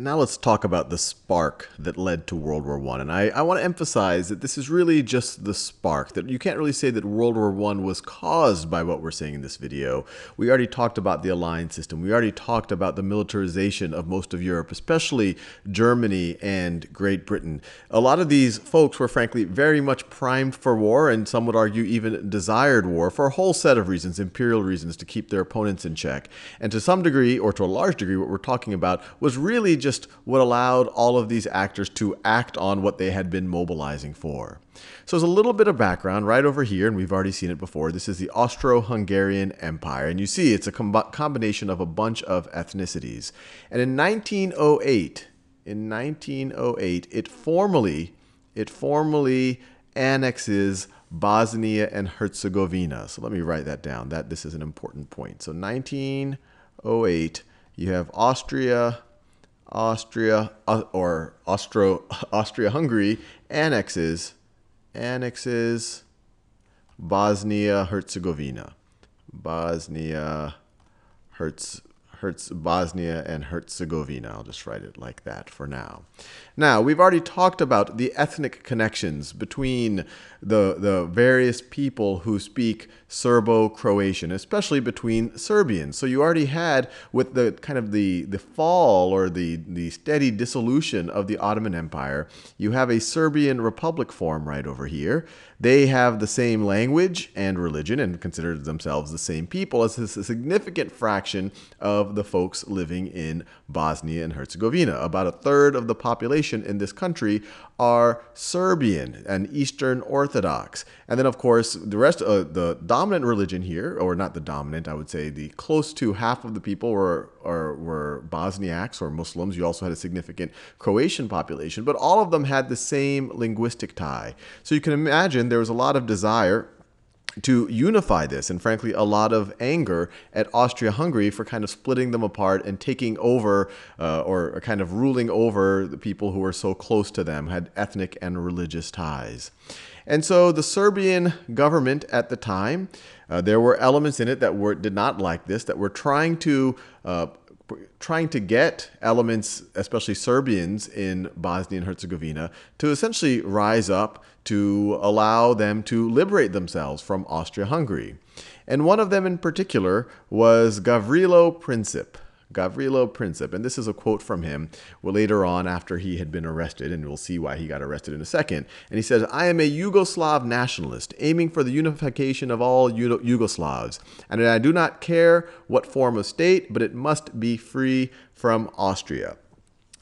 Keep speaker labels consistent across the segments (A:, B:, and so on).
A: Now let's talk about the spark that led to World War I. And I, I want to emphasize that this is really just the spark, that you can't really say that World War I was caused by what we're seeing in this video. We already talked about the alliance system. We already talked about the militarization of most of Europe, especially Germany and Great Britain. A lot of these folks were frankly very much primed for war, and some would argue even desired war for a whole set of reasons, imperial reasons, to keep their opponents in check. And to some degree, or to a large degree, what we're talking about was really just just what allowed all of these actors to act on what they had been mobilizing for. So there's a little bit of background right over here, and we've already seen it before. This is the Austro-Hungarian Empire, and you see it's a com combination of a bunch of ethnicities. And in 1908, in 1908, it formally, it formally annexes Bosnia and Herzegovina. So let me write that down. That this is an important point. So 1908, you have Austria, Austria uh, or Austro Austria-Hungary annexes annexes Bosnia Herzegovina. Bosnia Herz Herz, Bosnia and Herzegovina. I'll just write it like that for now. Now, we've already talked about the ethnic connections between the, the various people who speak Serbo-Croatian, especially between Serbians. So you already had, with the kind of the, the fall or the, the steady dissolution of the Ottoman Empire, you have a Serbian Republic form right over here. They have the same language and religion and consider themselves the same people as a significant fraction of the folks living in Bosnia and Herzegovina. About a third of the population in this country are Serbian and Eastern Orthodox. And then, of course, the rest of uh, the dominant religion here, or not the dominant, I would say the close to half of the people were, are, were Bosniaks or Muslims. You also had a significant Croatian population, but all of them had the same linguistic tie. So you can imagine there was a lot of desire to unify this, and frankly, a lot of anger at Austria Hungary for kind of splitting them apart and taking over uh, or kind of ruling over the people who were so close to them, had ethnic and religious ties. And so the Serbian government at the time, uh, there were elements in it that were did not like this, that were trying to uh, trying to get elements, especially Serbians in Bosnia and Herzegovina, to essentially rise up to allow them to liberate themselves from Austria Hungary. And one of them in particular was Gavrilo Princip. Gavrilo Princip, and this is a quote from him well, later on after he had been arrested, and we'll see why he got arrested in a second. And he says, I am a Yugoslav nationalist, aiming for the unification of all Yugoslavs, and I do not care what form of state, but it must be free from Austria.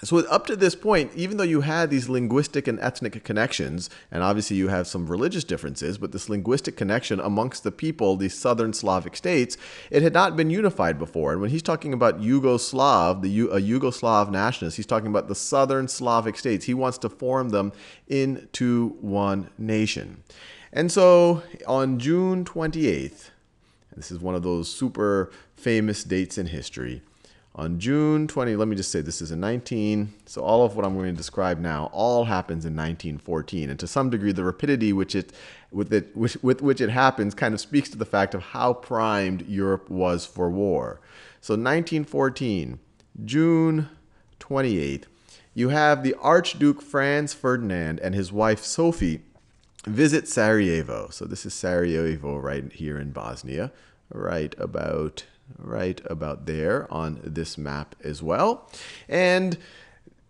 A: So up to this point, even though you had these linguistic and ethnic connections, and obviously you have some religious differences, but this linguistic connection amongst the people, these southern Slavic states, it had not been unified before. And when he's talking about Yugoslav, the a Yugoslav nationalist, he's talking about the southern Slavic states. He wants to form them into one nation. And so on June 28th, this is one of those super famous dates in history, on June 20, let me just say this is in 19, so all of what I'm going to describe now all happens in 1914. And to some degree, the rapidity which it, with, it, which, with which it happens kind of speaks to the fact of how primed Europe was for war. So 1914, June 28th, you have the Archduke Franz Ferdinand and his wife Sophie visit Sarajevo. So this is Sarajevo right here in Bosnia, right about right about there on this map as well. And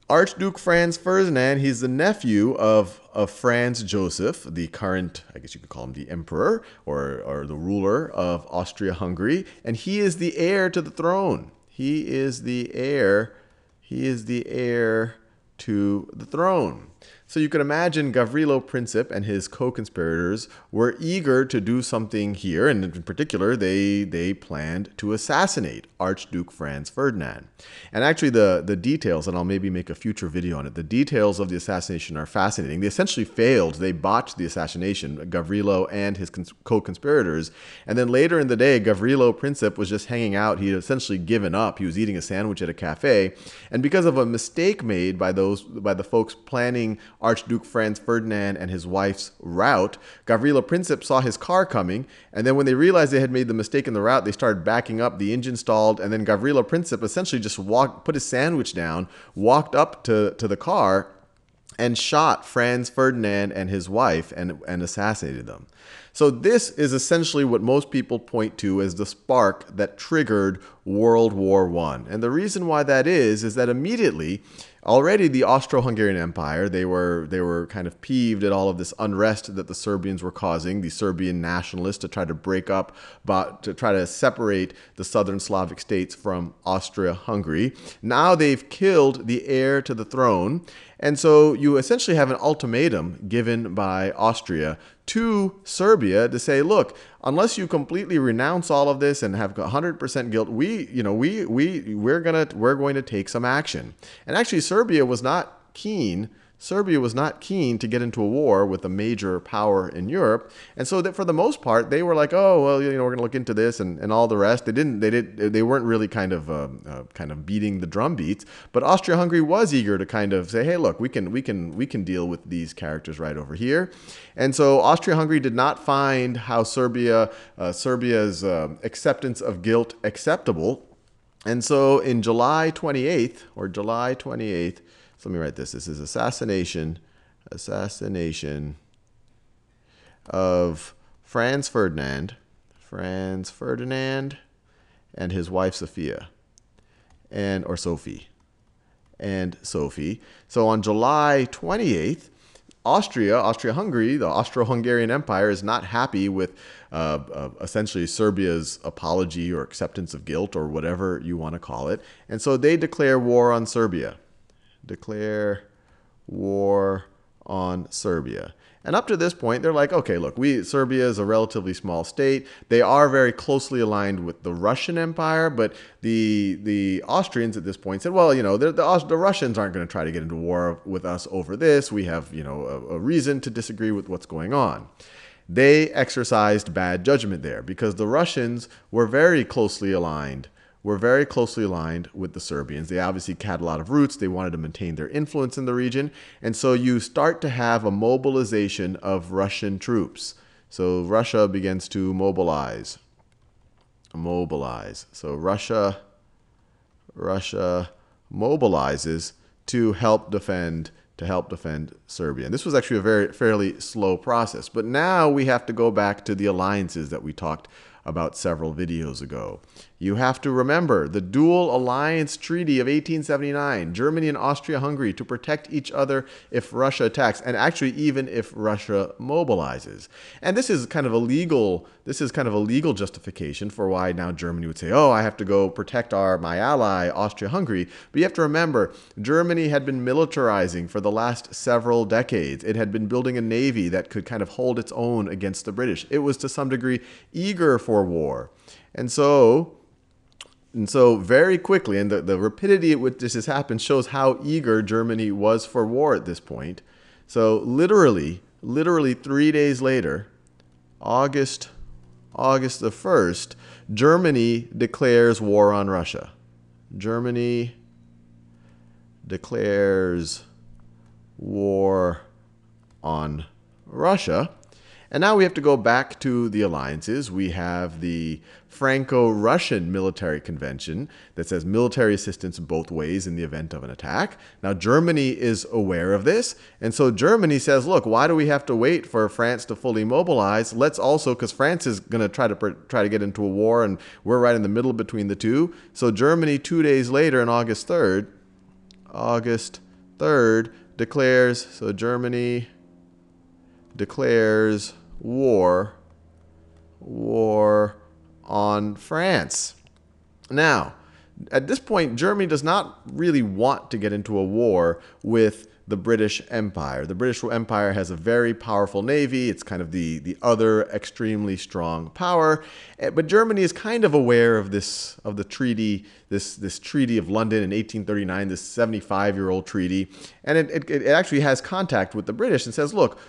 A: Archduke Franz Ferdinand, he's the nephew of, of Franz Joseph, the current, I guess you could call him the emperor or, or the ruler of Austria-Hungary, and he is the heir to the throne. He is the heir, he is the heir to the throne. So you can imagine Gavrilo Princip and his co-conspirators were eager to do something here, and in particular, they they planned to assassinate Archduke Franz Ferdinand. And actually, the the details, and I'll maybe make a future video on it. The details of the assassination are fascinating. They essentially failed. They botched the assassination, Gavrilo and his co-conspirators. And then later in the day, Gavrilo Princip was just hanging out. He had essentially given up. He was eating a sandwich at a cafe, and because of a mistake made by those by the folks planning Archduke Franz Ferdinand and his wife's route. Gavrilo Princip saw his car coming, and then when they realized they had made the mistake in the route, they started backing up. The engine stalled, and then Gavrilo Princip essentially just walked, put his sandwich down, walked up to, to the car, and shot Franz Ferdinand and his wife and, and assassinated them. So, this is essentially what most people point to as the spark that triggered World War I. And the reason why that is, is that immediately already the Austro-Hungarian Empire they were they were kind of peeved at all of this unrest that the Serbians were causing the Serbian nationalists to try to break up but to try to separate the southern Slavic states from Austria-Hungary. Now they've killed the heir to the throne and so you essentially have an ultimatum given by Austria to Serbia to say, look, unless you completely renounce all of this and have 100% guilt, we, you know, we we we're to we're going to take some action. And actually Serbia was not keen Serbia was not keen to get into a war with a major power in Europe, and so that for the most part they were like, oh well, you know, we're going to look into this and, and all the rest. They didn't, they did, they weren't really kind of uh, uh, kind of beating the drum beats. But Austria-Hungary was eager to kind of say, hey, look, we can we can we can deal with these characters right over here, and so Austria-Hungary did not find how Serbia uh, Serbia's uh, acceptance of guilt acceptable, and so in July 28th or July 28th. Let me write this. This is assassination, assassination of Franz Ferdinand, Franz Ferdinand, and his wife Sophia, and or Sophie, and Sophie. So on July 28th, Austria, Austria-Hungary, the Austro-Hungarian Empire is not happy with uh, uh, essentially Serbia's apology or acceptance of guilt or whatever you want to call it, and so they declare war on Serbia declare war on Serbia. And up to this point, they're like, okay, look, we Serbia is a relatively small state. They are very closely aligned with the Russian Empire, but the the Austrians at this point said, well, you know, the, the, Russians aren't going to try to get into war with us over this. We have, you know, a, a reason to disagree with what's going on. They exercised bad judgment there because the Russians were very closely aligned were very closely aligned with the Serbians. They obviously had a lot of roots. They wanted to maintain their influence in the region. And so you start to have a mobilization of Russian troops. So Russia begins to mobilize. Mobilize. So Russia, Russia mobilizes to help defend to help defend Serbia. And this was actually a very fairly slow process. But now we have to go back to the alliances that we talked about several videos ago. You have to remember the Dual Alliance Treaty of 1879, Germany and Austria-Hungary to protect each other if Russia attacks, and actually even if Russia mobilizes. And this is kind of a legal, this is kind of a legal justification for why now Germany would say, oh, I have to go protect our my ally, Austria-Hungary. But you have to remember, Germany had been militarizing for the last several decades. It had been building a navy that could kind of hold its own against the British. It was to some degree eager for war. And so and so very quickly, and the, the rapidity at which this has happened shows how eager Germany was for war at this point. So literally, literally three days later, August, August the 1st, Germany declares war on Russia. Germany declares war on Russia. And now we have to go back to the alliances. We have the Franco Russian military convention that says military assistance both ways in the event of an attack. Now, Germany is aware of this. And so Germany says, look, why do we have to wait for France to fully mobilize? Let's also, because France is going to try to try to get into a war, and we're right in the middle between the two. So Germany, two days later, on August 3rd, August 3rd, declares, so Germany declares war war on France. Now, at this point, Germany does not really want to get into a war with the British Empire. The British Empire has a very powerful navy. It's kind of the, the other extremely strong power. Eh, but Germany is kind of aware of this of the treaty, this this Treaty of London in 1839, this 75 year old treaty, and it, it, it actually has contact with the British and says, look,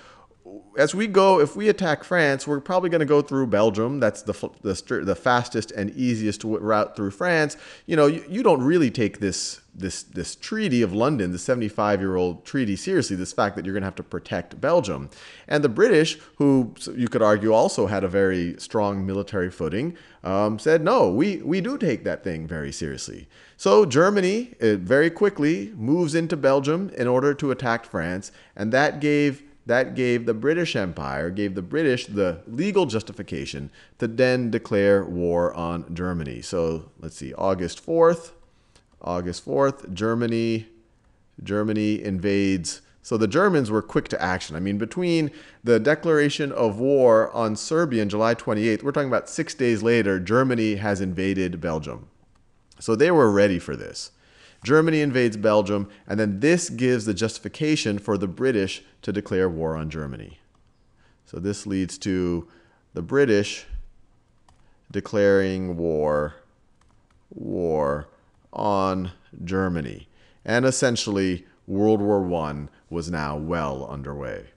A: as we go, if we attack France, we're probably going to go through Belgium. That's the, the, the fastest and easiest route through France. You know, you, you don't really take this this this treaty of London, the 75 year old treaty, seriously. This fact that you're going to have to protect Belgium, and the British, who you could argue also had a very strong military footing, um, said no, we we do take that thing very seriously. So Germany very quickly moves into Belgium in order to attack France, and that gave that gave the British Empire, gave the British the legal justification to then declare war on Germany. So let's see, August 4th, August 4th, Germany, Germany invades. So the Germans were quick to action. I mean, between the declaration of war on Serbia on July 28th, we're talking about six days later, Germany has invaded Belgium. So they were ready for this. Germany invades Belgium, and then this gives the justification for the British to declare war on Germany. So this leads to the British declaring war war on Germany. And essentially, World War I was now well underway.